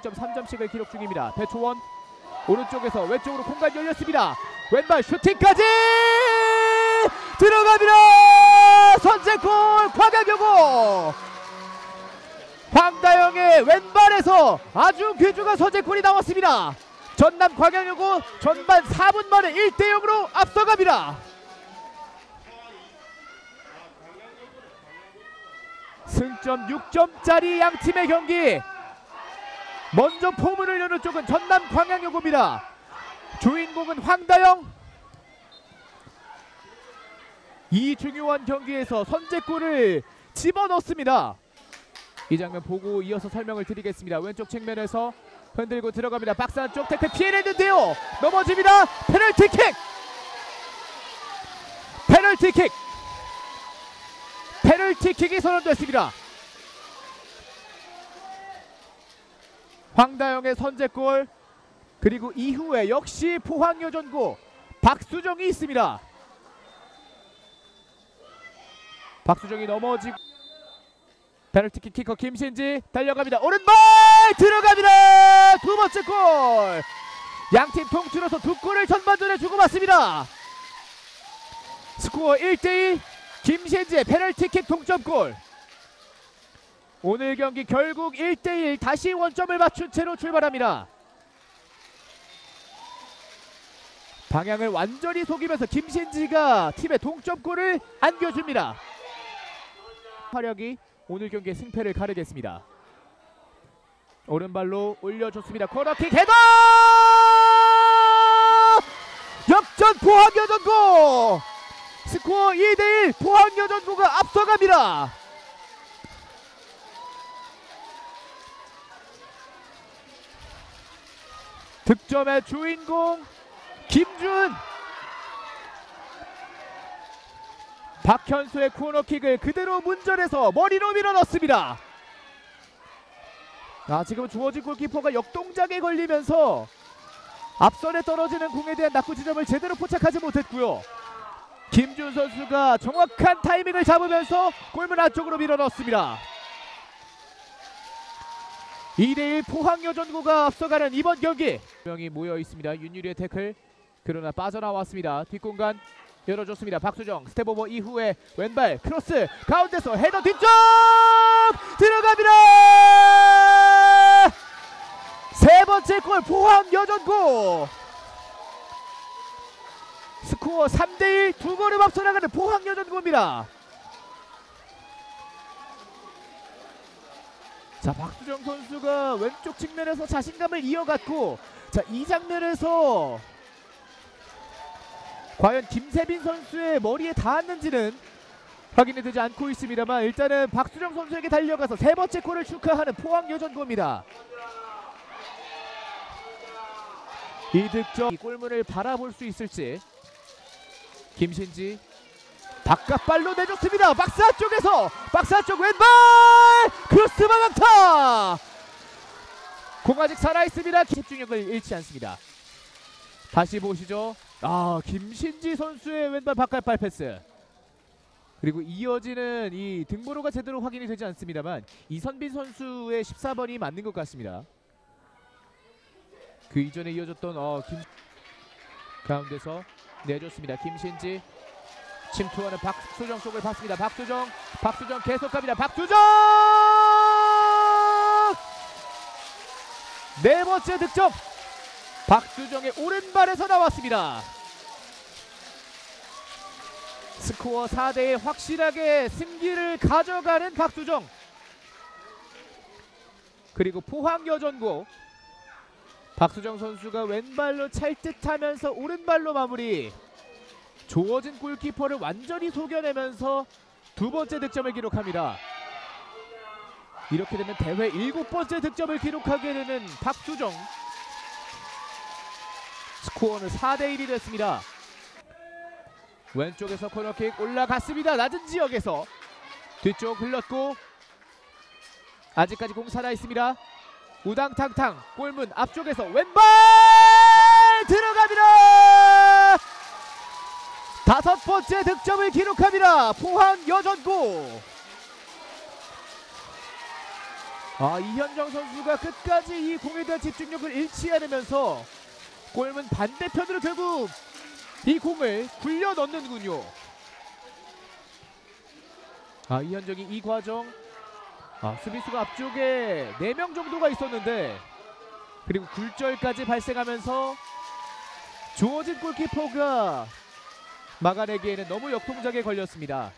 3점씩을 기록 중입니다. 배초원 오른쪽에서 왼쪽으로 공간 열렸습니다. 왼발 슈팅까지 들어갑니다. 선제골 광양여고 황다영의 왼발에서 아주 귀중한 선제골이 나왔습니다. 전남 광양여고 전반 4분 만에 1대 0으로 앞서갑니다. 승점 6점짜리 양 팀의 경기. 먼저 포문을 여는 쪽은 전남 광양여고입니다. 주인공은 황다영. 이 중요한 경기에서 선제골을 집어넣습니다. 이 장면 보고 이어서 설명을 드리겠습니다. 왼쪽 측면에서 흔들고 들어갑니다. 박스 안쪽 태클 피해냈는데요. 넘어집니다. 페널티킥. 페널티킥. 페널티킥이 선언됐습니다. 황다영의 선제골 그리고 이후에 역시 포항여전고 박수정이 있습니다. 박수정이 넘어지고 페널티킥 키커 김신지 달려갑니다. 오른발 들어갑니다. 두 번째 골. 양팀 통틀어서 두 골을 전반전에 주고받습니다. 스코어 1대2 김신지의 페널티킥 동점골. 오늘 경기 결국 1대1 다시 원점을 맞춘 채로 출발합니다. 방향을 완전히 속이면서 김신지가 팀의 동점골을 안겨줍니다. 화력이 오늘 경기의 승패를 가르겠습니다. 오른발로 올려줬습니다. 코너킥 헤더! 역전 포항여전고! 스코어 2대1 포항여전고가 앞서갑니다. 득점의 주인공 김준 박현수의 코너킥을 그대로 문전에서 머리로 밀어넣습니다. 아 지금 주어진 골키퍼가 역동작에 걸리면서 앞선에 떨어지는 공에 대한 낙구 지점을 제대로 포착하지 못했고요. 김준 선수가 정확한 타이밍을 잡으면서 골문 안쪽으로 밀어넣습니다. 2대1 포항여전고가 앞서가는 이번 경기 명이 모여 있습니다. 윤유리의 태클 그러나 빠져나왔습니다. 뒷공간 열어줬습니다. 박수정 step over 이후에 왼발 크로스 가운데서 헤더 뒤쪽 들어갑니다. 세 번째 골 포항여전고 스코어 3대1 두 골을 앞서 나가는 포항여전고입니다. 자 박수정 선수가 왼쪽 측면에서 자신감을 이어갔고 자 이 장면에서 과연 김세빈 선수의 머리에 닿았는지는 확인이 되지 않고 있습니다만 일단은 박수정 선수에게 달려가서 세 번째 골을 축하하는 포항여전고입니다. 이 득점 이 골문을 바라볼 수 있을지 김신지 바깥발로 내줬습니다. 박스 안쪽에서 박스 안쪽 왼발 크로스 방향타 공 아직 살아있습니다. 집중력을 잃지 않습니다. 다시 보시죠. 아 김신지 선수의 왼발 바깥발 패스 그리고 이어지는 이 등번호가 제대로 확인이 되지 않습니다만 이선빈 선수의 14번이 맞는 것 같습니다. 그 이전에 이어졌던 어, 김 가운데서 내줬습니다. 김신지 침투하는 박수정 쪽을 봤습니다. 박수정, 박수정 계속합니다. 박수정 네 번째 득점. 박수정의 오른발에서 나왔습니다. 스코어 4대1 확실하게 승기를 가져가는 박수정. 그리고 포항여전고 박수정 선수가 왼발로 찰듯하면서 오른발로 마무리. 주어진 골키퍼를 완전히 속여내면서 두 번째 득점을 기록합니다. 이렇게 되면 대회 일곱 번째 득점을 기록하게 되는 박수정. 스코어는 4대1이 됐습니다. 왼쪽에서 코너킥 올라갔습니다. 낮은 지역에서 뒤쪽 흘렀고 아직까지 공 살아 있습니다. 우당탕탕 골문 앞쪽에서 왼발 들어갑니다. 다섯 번째 득점을 기록합니다. 포항 여전고 아 이현정 선수가 끝까지 이 공에 대한 집중력을 잃지 않으면서 골문 반대편으로 결국 이 공을 굴려 넣는군요. 아 이현정이 이 과정 아 수비수가 앞쪽에 4명 정도가 있었는데 그리고 굴절까지 발생하면서 주어진 골키퍼가 막아내기에는 너무 역동작에 걸렸습니다.